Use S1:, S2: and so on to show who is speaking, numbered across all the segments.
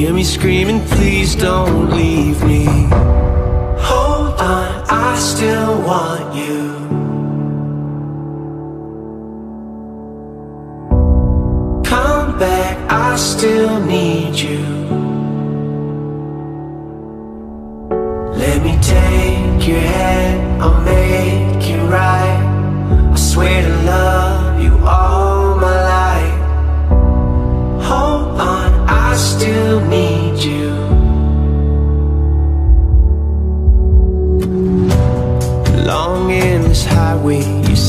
S1: hear me screaming? Please don't leave me. Hold on, I still want you. Come back, I still need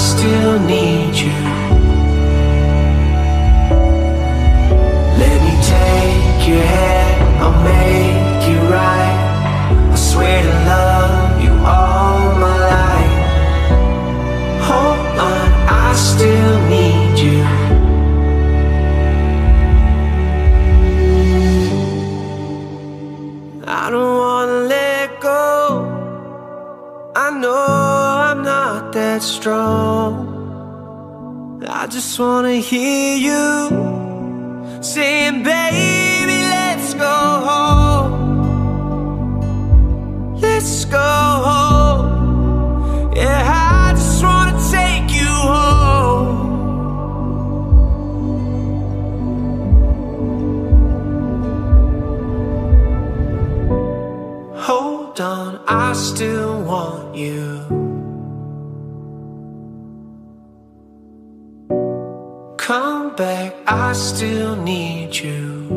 S1: still need you. Let me take your hand, I'll make it right. I swear to love you all my life. Hold on, I still need you. I don't wanna let go. I know that strong. I just wanna hear you saying, baby, let's go home. Let's go home. Yeah, I just wanna take you home. Hold on, I still want you. Come back, I still need you.